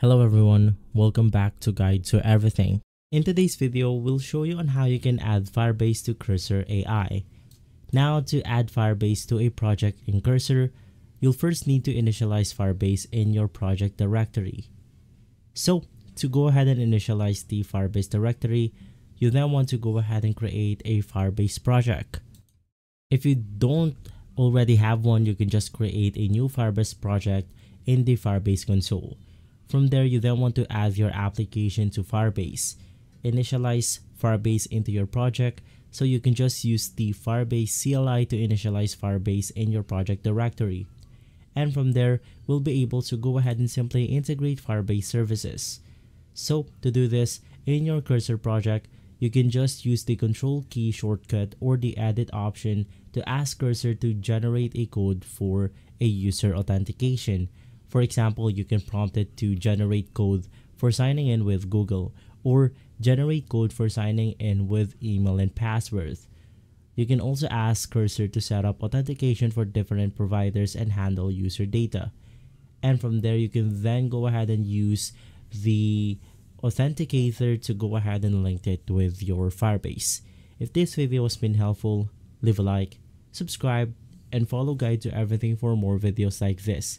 Hello everyone, welcome back to Guide to Everything. In today's video, we'll show you on how you can add Firebase to Cursor AI. Now to add Firebase to a project in Cursor, you'll first need to initialize Firebase in your project directory. So to go ahead and initialize the Firebase directory, you then want to go ahead and create a Firebase project. If you don't already have one, you can just create a new Firebase project in the Firebase console. From there, you then want to add your application to Firebase. Initialize Firebase into your project so you can just use the Firebase CLI to initialize Firebase in your project directory. And from there, we'll be able to go ahead and simply integrate Firebase services. So to do this, in your cursor project, you can just use the control key shortcut or the edit option to ask cursor to generate a code for a user authentication. For example, you can prompt it to generate code for signing in with Google or generate code for signing in with email and password. You can also ask Cursor to set up authentication for different providers and handle user data. And from there, you can then go ahead and use the authenticator to go ahead and link it with your Firebase. If this video has been helpful, leave a like, subscribe, and follow guide to everything for more videos like this.